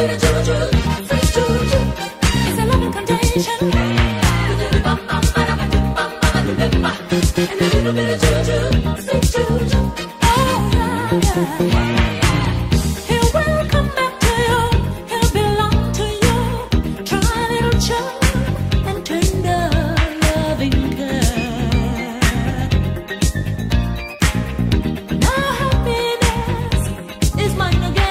bit of juju, juju. A loving contagion. And a little bit of juju, sweet juju. Oh, yeah, yeah. He will come back to you. He'll belong to you. Try a little and tender loving. Now happiness is mine again.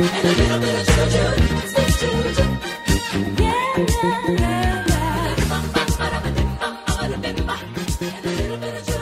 Yeah, yeah, yeah,